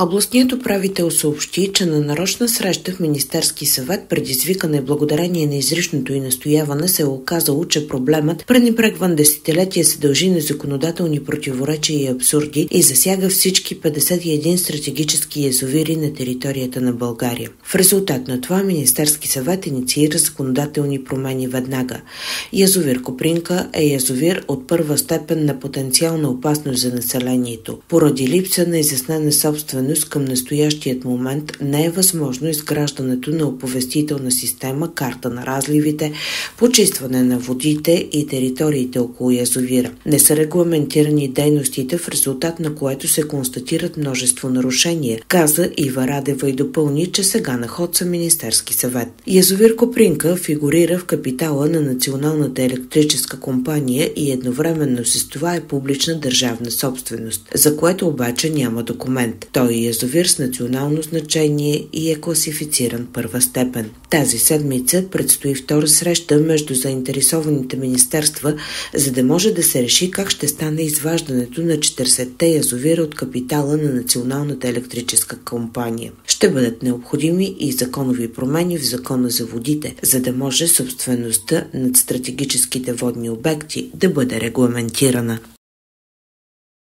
Областният управител съобщи, че на нарочна среща в Министерски съвет, предизвикане благодарение на изричното и настояване, се е оказало, че проблемът, пренебрегван десетилетия, се дължи на законодателни противоречия и абсурди и засяга всички 51 стратегически язовири на територията на България. В резултат на това Министерски съвет инициира законодателни промени веднага. Язовир Копринка е язовир от първа степен на потенциална опасност за населението, поради липса на изяснена собствена собственост към настоящият момент не е възможно изграждането на оповестителна система, карта на разливите, почистване на водите и териториите около язовира. Не са регламентирани дейностите, в резултат на което се констатират множество нарушения, каза Ива Радева и допълни, че сега на ход са Министерски съвет. Язовир Копринка фигурира в капитала на Националната електрическа компания и едновременно с това е публична държавна собственост, за което обаче няма документ. Той той е язовир с национално значение и е класифициран първа степен. Тази седмица предстои втора среща между заинтересованите министерства, за да може да се реши как ще стане изваждането на 40-те язовира от капитала на Националната електрическа компания. Ще бъдат необходими и законови промени в закона за водите, за да може собствеността над стратегическите водни обекти да бъде регламентирана.